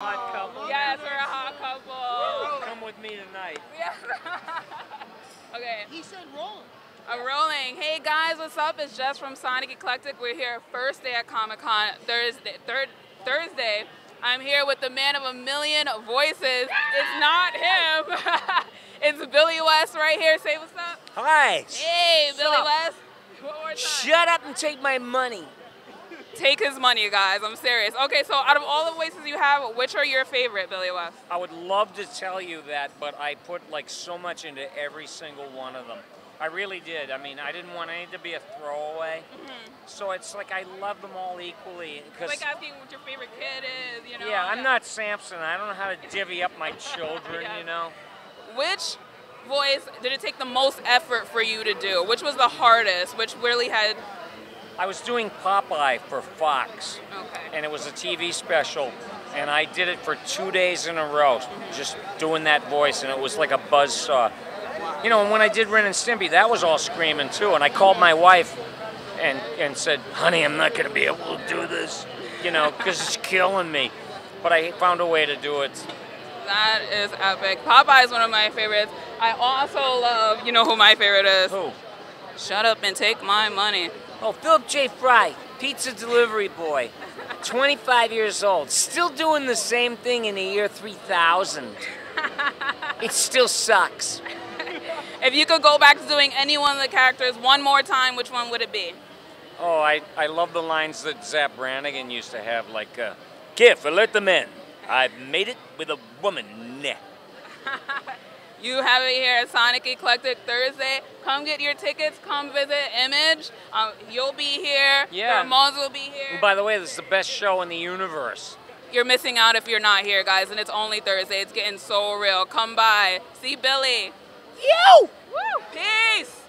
Hot couple. Yes, we're a hot couple. Come with me tonight. Yes. okay, He said roll. I'm uh, rolling. Hey guys, what's up? It's Jess from Sonic Eclectic. We're here first day at Comic Con, Thursday. Third Thursday. I'm here with the man of a million voices. It's not him. it's Billy West right here. Say what's up. Hi. Hey, Billy Sup? West. One more time. Shut up and take my money. Take his money, guys. I'm serious. Okay, so out of all the voices you have, which are your favorite, Billy West? I would love to tell you that, but I put like so much into every single one of them. I really did. I mean, I didn't want any to be a throwaway. Mm-hmm. So it's like I love them all equally. It's Because like asking what your favorite kid is, you know? yeah, I'm not Samson. I don't know how to divvy up my children. Yeah. You know. Which voice did it take the most effort for you to do? Which was the hardest? Which really had. I was doing Popeye for Fox. Okay. and it was a TV special, and I did it for two days in a row, just doing that voice, and it was like a buzz saw. You know, and when I did Ren and Stimpy, that was all screaming too, and I called my wife and and said, "Honey, I'm not gonna be able to do this," you know, because it's killing me. But I found a way to do it. That is epic. Popeye is one of my favorites. I also love, you know who my favorite is? Who? Shut up and take my money. Oh, Philip J. Fry, pizza delivery boy, 25 years old, still doing the same thing in the year 3000. It still sucks. If you could go back to doing any one of the characters one more time, which one would it be? Oh, I, I love the lines that Zapp Brannigan used to have, like, uh, Kiff, alert the men. I've made it with a woman. Nah. You have it here at Sonic Eclectic Thursday. Come get your tickets. Come visit Image. Um, you'll be here. Yeah. The Ramones will be here. And by the way, this is the best show in the universe. You're missing out if you're not here, guys, and it's only Thursday. It's getting so real. Come by. See Billy. You! Woo! Peace!